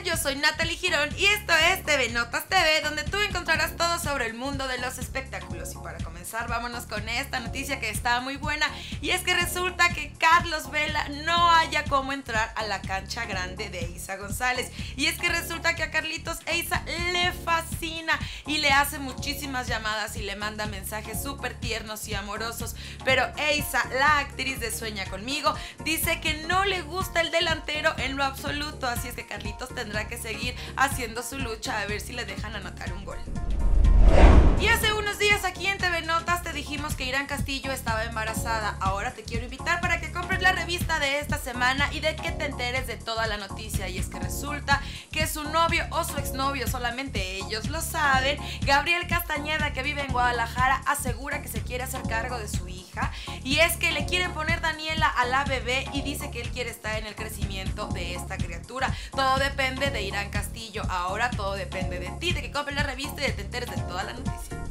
Yo soy Natalie Girón y esto es TV Notas TV, donde tú encontrarás todo sobre el mundo de los espectáculos. Y para comenzar, vámonos con esta noticia que está muy buena. Y es que resulta que Carlos Vela no haya cómo entrar a la cancha grande de Isa González. Y es que resulta que a Carlitos Isa le fascina y le hace muchísimas llamadas y le manda mensajes súper tiernos y amorosos. Pero Isa, la actriz de Sueña conmigo, dice que no le gusta el delantero en lo absoluto. Así es que Carlitos tendrá que seguir haciendo su lucha a ver si le dejan anotar un gol. Y hace unos días aquí en TV Notas dijimos que Irán Castillo estaba embarazada. Ahora te quiero invitar para que compres la revista de esta semana y de que te enteres de toda la noticia. Y es que resulta que su novio o su exnovio, solamente ellos lo saben, Gabriel Castañeda, que vive en Guadalajara, asegura que se quiere hacer cargo de su hija. Y es que le quieren poner Daniela a la bebé y dice que él quiere estar en el crecimiento de esta criatura. Todo depende de Irán Castillo. Ahora todo depende de ti, de que compres la revista y de que te enteres de toda la noticia.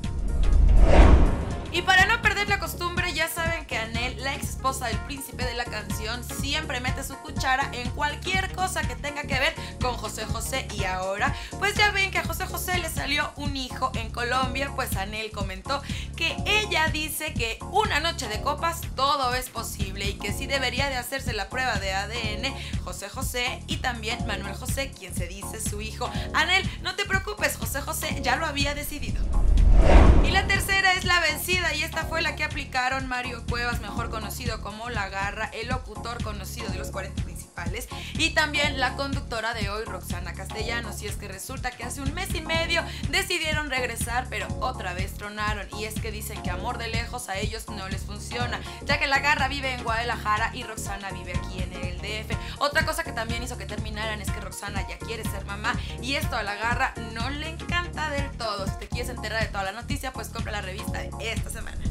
Esposa del príncipe de la canción, siempre mete su cuchara en cualquier cosa que tenga que ver con José José. Y ahora, pues ya ven que a José José le salió un hijo en Colombia, pues Anel comentó que ella dice que una noche de copas todo es posible y que sí debería de hacerse la prueba de ADN José José y también Manuel José, quien se dice su hijo. Anel, no te preocupes, José José ya lo había decidido. Y la tercera es la vencida y esta fue la que aplicaron Mario Cuevas, mejor conocido como La Garra, el locutor conocido de los 40 principales, y también la conductora de hoy, Roxana Castellanos. Y es que resulta que hace un mes y medio decidieron regresar, pero otra vez tronaron. Y es que dicen que amor de lejos a ellos no les funciona, ya que La Garra vive en Guadalajara y Roxana vive aquí en el DF. Otra cosa que también hizo que terminaran es que Roxana ya quiere ser mamá y esto a La Garra no le encanta del todo. Si te quieres enterar de toda la noticia, pues compra la revista de esta semana.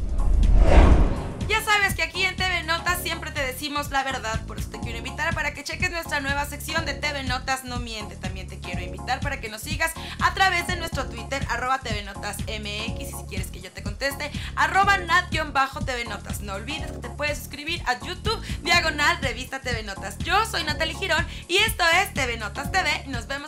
Ya sabes que aquí en TV Notas siempre te decimos la verdad, por eso te quiero invitar para que cheques nuestra nueva sección de TV Notas No Miente. También te quiero invitar para que nos sigas a través de nuestro Twitter, arroba TV Notas MX, y si quieres que yo te conteste, arroba nat-tv Notas. No olvides que te puedes suscribir a YouTube, diagonal, revista TV Notas. Yo soy Natalie Girón y esto es TV Notas TV nos vemos.